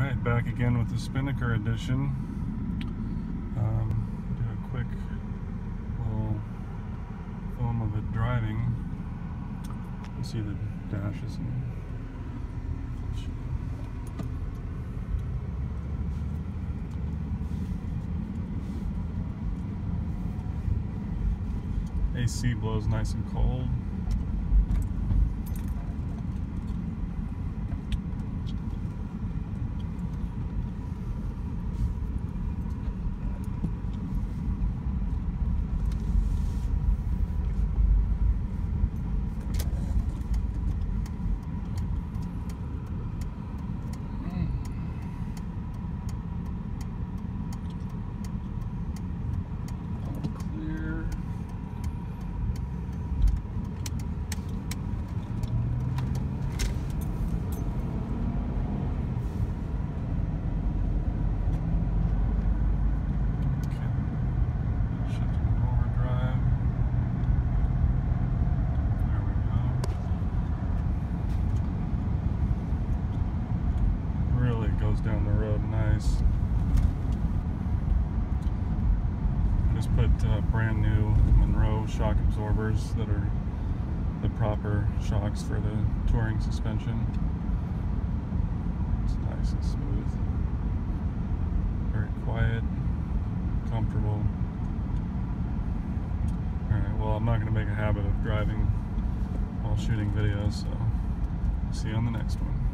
Alright, back again with the Spinnaker edition. Um, do a quick little film of it driving. You see the dashes and AC blows nice and cold. Goes down the road nice. Just put uh, brand new Monroe shock absorbers that are the proper shocks for the touring suspension. It's nice and smooth. Very quiet, comfortable. Alright, well I'm not going to make a habit of driving while shooting videos, so see you on the next one.